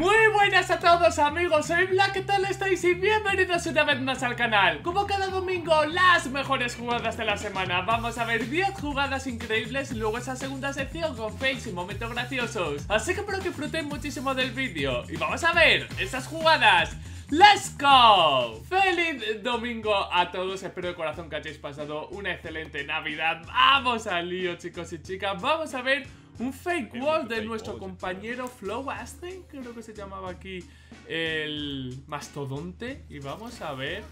Muy buenas a todos amigos, soy Black, ¿qué tal estáis? Y bienvenidos una vez más al canal Como cada domingo, las mejores jugadas de la semana Vamos a ver 10 jugadas increíbles luego esa segunda sección con fakes y momentos graciosos Así que espero que disfruten muchísimo del vídeo Y vamos a ver esas jugadas ¡Let's go! ¡Feliz domingo a todos! Espero de corazón que hayáis pasado una excelente Navidad ¡Vamos al lío chicos y chicas! Vamos a ver un fake wall de nuestro compañero Flow Aston, creo que se llamaba aquí el mastodonte. Y vamos a ver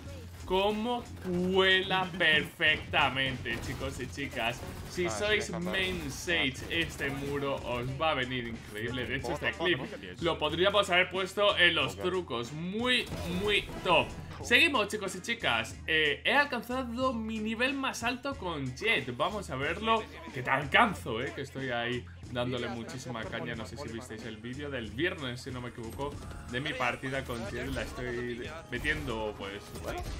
cómo vuela perfectamente, chicos y chicas. Si ah, sois main sage, este muro os va a venir increíble. De hecho, este clip lo podríamos haber puesto en los trucos. Muy, muy top. Seguimos chicos y chicas. Eh, He alcanzado mi nivel más alto con Jet. Vamos a verlo. Que te alcanzo, eh Que estoy ahí dándole muchísima caña No sé si visteis el vídeo del viernes Si no me equivoco De mi partida con Jet La estoy metiendo pues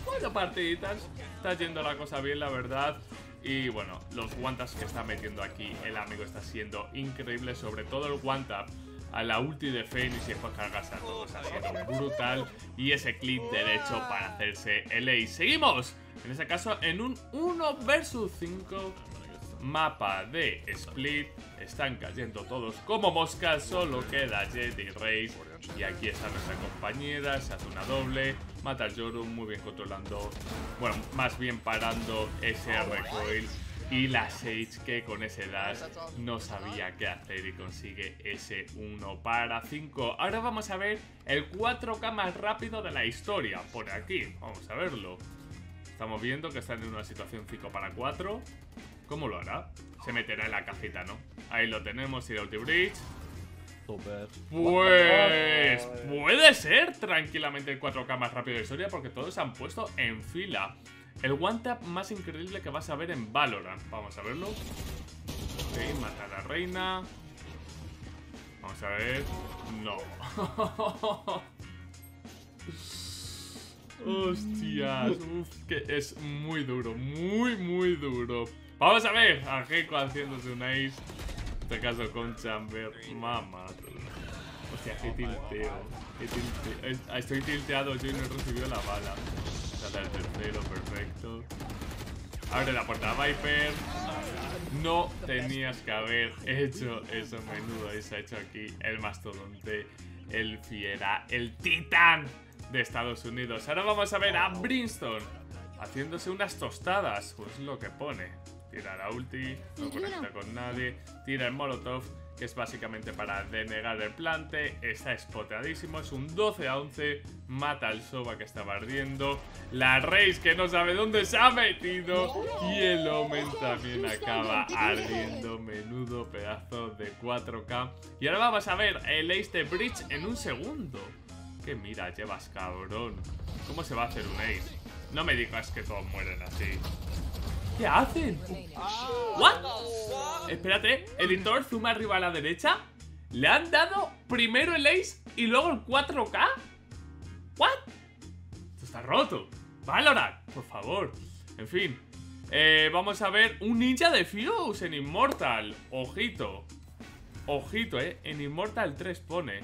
Bueno, partiditas Está yendo la cosa bien la verdad y bueno, los guantas que está metiendo aquí el amigo está siendo increíble, sobre todo el guantap a la ulti de Fénix y después cargarse a todos. Brutal. Y ese clip derecho para hacerse el ace. Seguimos, en ese caso, en un 1 versus 5 mapa de Split. Están cayendo todos como moscas. Solo queda Jet y Raze. Y aquí está nuestra compañera. Se hace una doble. Mata a Yoru muy bien controlando. Bueno, más bien parando ese recoil. Y la Sage que con ese dash no sabía qué hacer y consigue ese 1 para 5. Ahora vamos a ver el 4K más rápido de la historia. Por aquí, vamos a verlo. Estamos viendo que están en una situación 5 para 4. ¿Cómo lo hará? Se meterá en la cajita, ¿no? Ahí lo tenemos, el Bridge. Pues puede ser tranquilamente el 4K más rápido de historia porque todos se han puesto en fila. El one tap más increíble que vas a ver en Valorant. Vamos a verlo. Ok, mata a la reina. Vamos a ver. No. Hostias. Uf, que es muy duro. Muy, muy duro. Vamos a ver a Gecko haciéndose un ace. En este caso con Chamber. Mamá. Hostia, qué tilteo. Qué tilteo. Estoy tilteado yo y no he recibido la bala. Trata el tercero, perfecto. Abre la puerta Viper. No tenías que haber hecho eso, menudo. Y se ha hecho aquí el mastodonte, el fiera, el titán de Estados Unidos. Ahora vamos a ver a Brimstone haciéndose unas tostadas. Pues lo que pone. Tira la ulti, no conecta con nadie. Tira el molotov que es básicamente para denegar el plante. Está espoteadísimo, es un 12 a 11. Mata al Soba que estaba ardiendo. La Reis que no sabe dónde se ha metido. Y el Omen también acaba ardiendo. Menudo pedazo de 4K. Y ahora vamos a ver el Ace de Bridge en un segundo. Que mira, llevas cabrón. ¿Cómo se va a hacer un Ace? No me digas que todos mueren así. ¿Qué hacen? ¿What? Espérate, editor, zoom arriba a la derecha. ¿Le han dado primero el Ace y luego el 4K? ¿What? Esto está roto. Valorant, por favor. En fin. Eh, vamos a ver un ninja de Fuse en Immortal. Ojito. Ojito, eh. En Immortal 3 pone.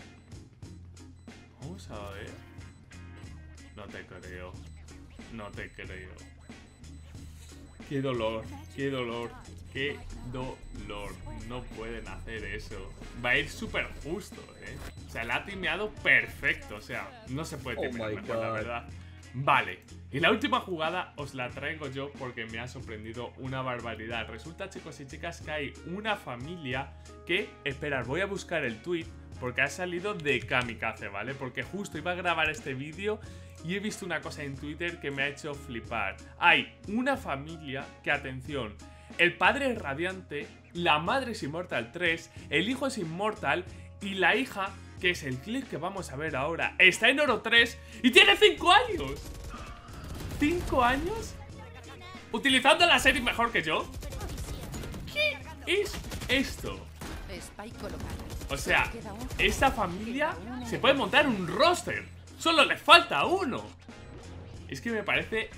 Vamos a ver. No te creo. No te creo. Qué dolor, qué dolor, qué dolor. No pueden hacer eso. Va a ir súper justo, ¿eh? O sea, la ha timeado perfecto. O sea, no se puede oh timear mejor, la verdad. Vale, y la última jugada os la traigo yo porque me ha sorprendido una barbaridad. Resulta, chicos y chicas, que hay una familia que... Esperad, voy a buscar el tweet porque ha salido de Kamikaze, ¿vale? Porque justo iba a grabar este vídeo y he visto una cosa en Twitter que me ha hecho flipar. Hay una familia que, atención, el padre es radiante, la madre es Immortal 3, el hijo es Inmortal y la hija, que es el clip que vamos a ver ahora, está en oro 3 y tiene 5 años. ¿5 años? ¿Utilizando la serie mejor que yo? ¿Qué es esto? O sea, esta familia se puede montar un roster. Solo le falta uno. Es que me parece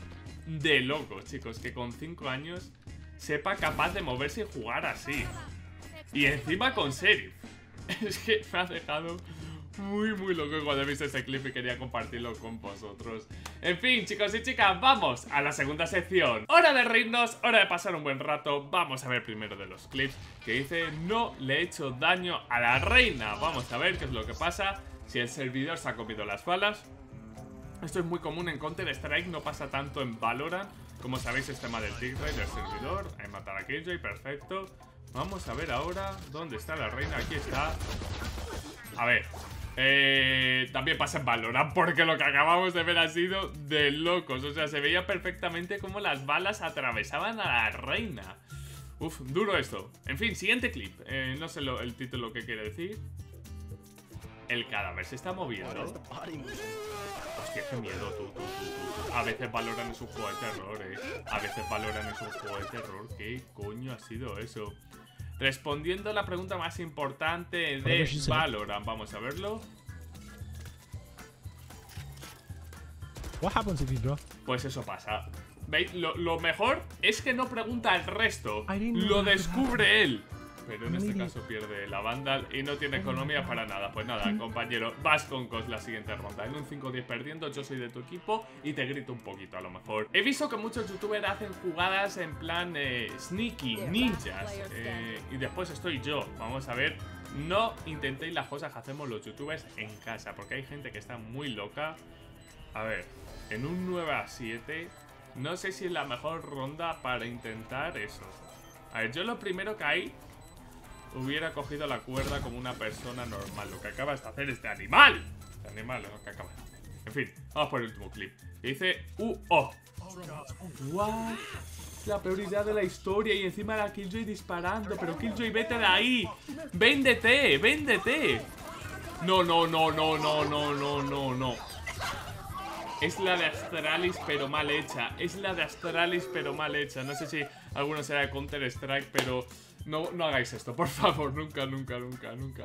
de loco, chicos, que con 5 años sepa capaz de moverse y jugar así. Y encima con Serif. Es que me ha dejado muy, muy loco cuando he visto ese clip y quería compartirlo con vosotros. En fin, chicos y chicas, vamos a la segunda sección. Hora de reírnos, hora de pasar un buen rato. Vamos a ver primero de los clips que dice no le he hecho daño a la reina. Vamos a ver qué es lo que pasa si el servidor se ha comido las balas. Esto es muy común en Counter-Strike, no pasa tanto en Valorant. Como sabéis, el tema del tick del servidor. Hay matar a Killjoy, perfecto. Vamos a ver ahora dónde está la reina. Aquí está. A ver, eh, también pasa en Valorant porque lo que acabamos de ver ha sido de locos. O sea, se veía perfectamente cómo las balas atravesaban a la reina. Uf, duro esto. En fin, siguiente clip. Eh, no sé el título que quiere decir. El cadáver se está moviendo. Hostia, qué miedo, tú, tú, tú, A veces Valorant es un juego de terror, eh. A veces Valorant es un juego de terror. ¿Qué coño ha sido eso? Respondiendo a la pregunta más importante de Valorant. Vamos a verlo. Pues eso pasa. ¿Veis? Lo, mejor es que no pregunta el resto. Lo descubre él. Pero en este caso pierde la Vandal y no tiene economía para nada. Pues nada, compañero, vas con Cos la siguiente ronda. En un 5-10 perdiendo, yo soy de tu equipo y te grito un poquito a lo mejor. He visto que muchos youtubers hacen jugadas en plan eh, sneaky, ninjas. Eh, y después estoy yo. Vamos a ver. No intentéis las cosas que hacemos los youtubers en casa, porque hay gente que está muy loca. A ver, en un 9 a 7, no sé si es la mejor ronda para intentar eso. A ver, yo lo primero que hay hubiera cogido la cuerda como una persona normal. Lo que acabas de hacer este animal. Este animal es lo que acaba de hacer. En fin, vamos por el último clip. dice U-O. What? La peor idea de la historia y encima la Killjoy disparando. Pero Killjoy, vete de ahí. Véndete, véndete. No, no, no, no, no, no, no, no, no. Es la de Astralis pero mal hecha. Es la de Astralis pero mal hecha. No sé si alguno será de Counter Strike, pero no, no hagáis esto, por favor, nunca, nunca, nunca, nunca.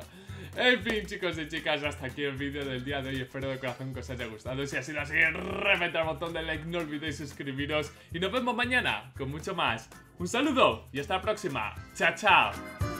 En fin, chicos y chicas, hasta aquí el vídeo del día de hoy. Espero de corazón que os haya gustado. Si ha sido así, reventad el botón de like, no olvidéis suscribiros. Y nos vemos mañana con mucho más. Un saludo y hasta la próxima. Chao, chao.